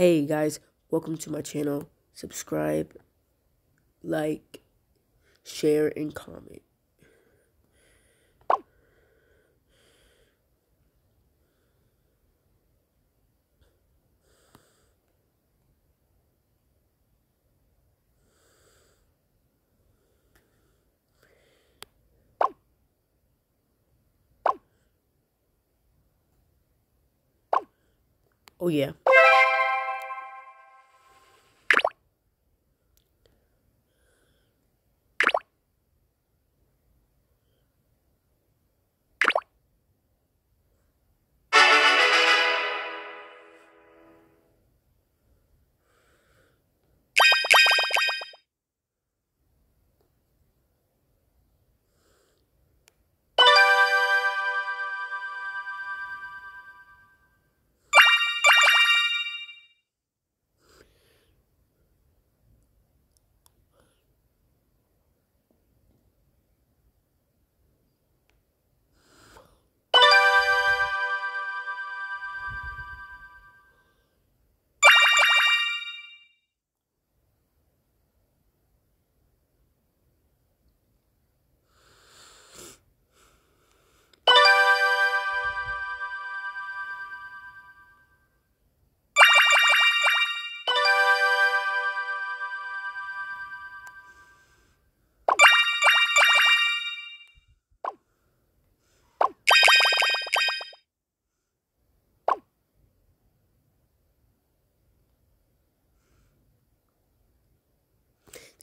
Hey guys, welcome to my channel. Subscribe, like, share, and comment. Oh yeah.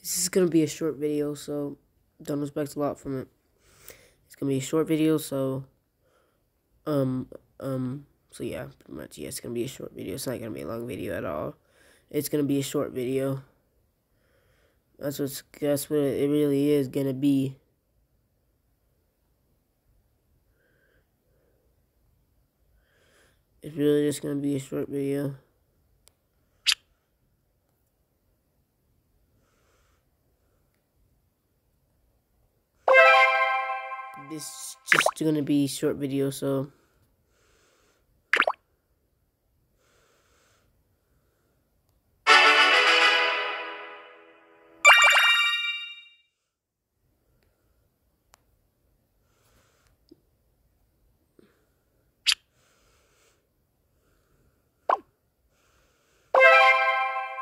This is gonna be a short video, so don't expect a lot from it. It's gonna be a short video, so um um so yeah, pretty much yeah, it's gonna be a short video. It's not gonna be a long video at all. It's gonna be a short video. That's what's that's what it really is gonna be. It's really just gonna be a short video. This is just gonna be short video, so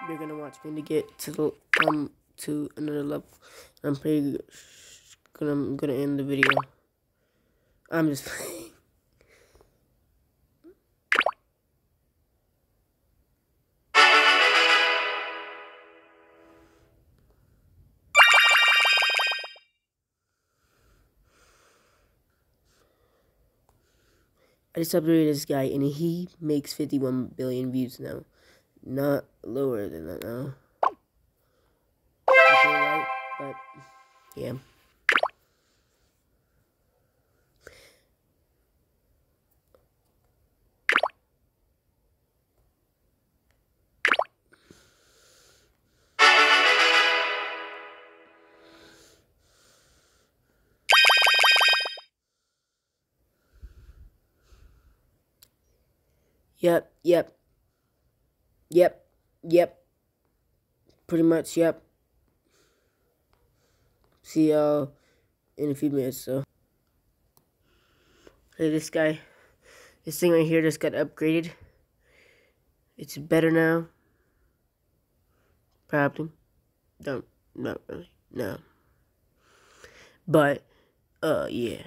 you're gonna watch me to get to the um to another level. I'm pretty gonna I'm gonna end the video. I'm just playing. I just upgraded this guy and he makes 51 billion views now. Not lower than that now. Right? But, yeah. Yep, yep. Yep, yep. Pretty much, yep. See y'all in a few minutes, so. Hey, this guy, this thing right here just got upgraded. It's better now. Probably. Don't, not really, no. But, uh, yeah.